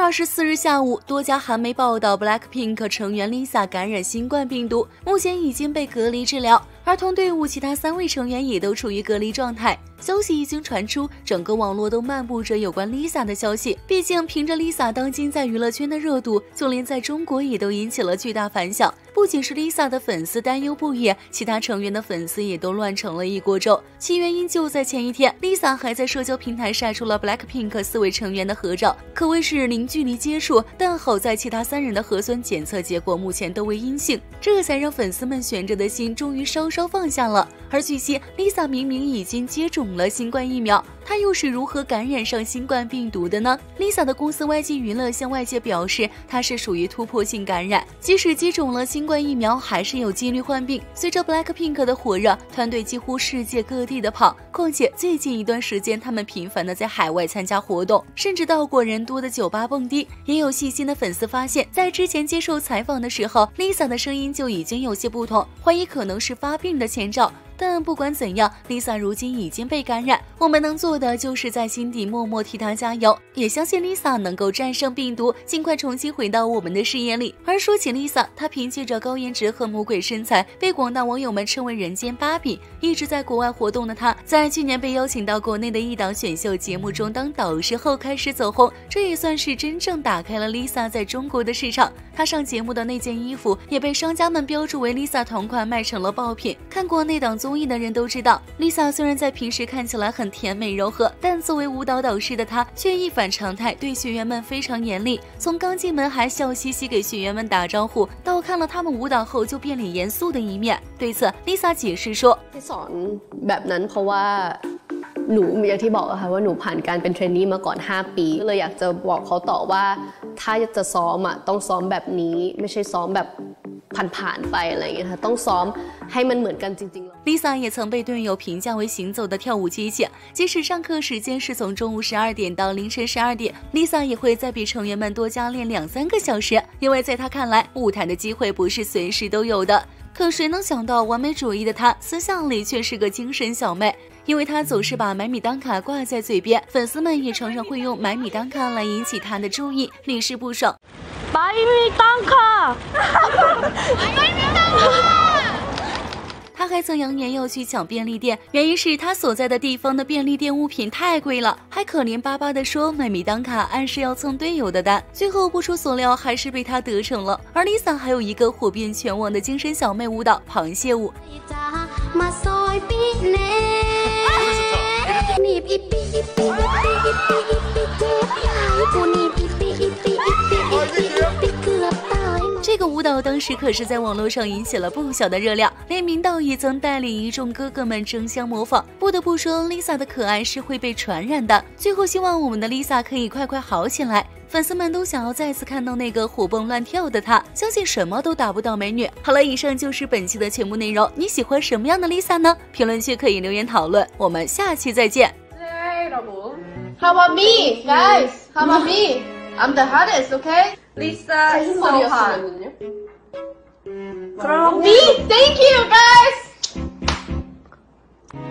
二十四日下午，多家韩媒报道，BLACKPINK 成员 Lisa 感染新冠病毒，目前已经被隔离治疗。而同队伍其他三位成员也都处于隔离状态。消息一经传出，整个网络都漫步着有关 Lisa 的消息。毕竟，凭着 Lisa 当今在娱乐圈的热度，就连在中国也都引起了巨大反响。不仅是 Lisa 的粉丝担忧不已，其他成员的粉丝也都乱成了一锅粥。其原因就在前一天，Lisa 还在社交平台晒出了 BLACKPINK 四位成员的合照，可谓是零距离接触。但好在其他三人的核酸检测结果目前都为阴性，这才让粉丝们悬着的心终于稍稍放下了。而据悉，Lisa 明明已经接种了新冠疫苗。她又是如何感染上新冠病毒的呢？Lisa 的公司 YG 娱乐向外界表示，她是属于突破性感染，即使接种了新冠疫苗，还是有几率患病。随着 BLACKPINK 的火热，团队几乎世界各地的跑，况且最近一段时间，他们频繁的在海外参加活动，甚至到过人多的酒吧蹦迪。也有细心的粉丝发现，在之前接受采访的时候，Lisa 的声音就已经有些不同，怀疑可能是发病的前兆。但不管怎样，Lisa 如今已经被感染，我们能做的就是在心底默默替她加油，也相信 Lisa 能够战胜病毒，尽快重新回到我们的视野里。而说起 Lisa，她凭借着高颜值和魔鬼身材，被广大网友们称为“人间芭比”。一直在国外活动的她，在去年被邀请到国内的一档选秀节目中当导师后开始走红，这也算是真正打开了 Lisa 在中国的市场。她上节目的那件衣服也被商家们标注为 Lisa 同款，卖成了爆品。看过那档。综艺的人都知道，Lisa 虽然在平时看起来很甜美柔和，但作为舞蹈导师的她却一反常态，对学员们非常严厉。从刚进门还笑嘻嘻给学员们打招呼，到看了他们舞蹈后就变脸严肃的一面。对此，Lisa 解释说：“สอนแบบนั้นเพราะว่าหนูอย่างที่บอกอะค่ะว่าหนูผ่านการเป็นเทรนนีมาก่อน5ปีก็เลยอยากจะบอกเขาต่อว่าถ้าจะซ้อมอะต้องซ้อมแบบนี้ไม่ใช่ซ้อมแบบ ผ่านๆไปอะไรอย่างเงี้ยค่ะต้องซ้อมให้มันเหมือนกันจริงๆ Lisa 也曾被队友评价为行走的跳舞机器，即使上课时间是从中午十二点到凌晨十二点，Lisa 也会再比成员们多加练两三个小时，因为在她看来，舞台的机会不是随时都有的。可谁能想到，完美主义的她私下里却是个精神小妹，因为她总是把买米当卡挂在嘴边，粉丝们也常常会用买米当卡来引起她的注意，屡试不爽。 买米当卡，买米当卡。他还曾扬言要去抢便利店，原因是他所在的地方的便利店物品太贵了，还可怜巴巴的说买米当卡，暗示要蹭队友的单。最后不出所料，还是被他得逞了。而 Lisa 还有一个火遍全网的精神小妹舞蹈——螃蟹舞。这个舞蹈当时可是在网络上引起了不小的热量，连明道也曾带领一众哥哥们争相模仿。不得不说，Lisa 的可爱是会被传染的。最后，希望我们的 Lisa 可以快快好起来。粉丝们都想要再次看到那个活蹦乱跳的她，相信什么都打不倒美女。好了，以上就是本期的全部内容。你喜欢什么样的 Lisa 呢？评论区可以留言讨论。我们下期再见。How about me, guys? How about me? I'm the hottest, okay? Lisa is so hard. Me? Thank you, guys!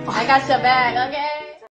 I got your back, okay?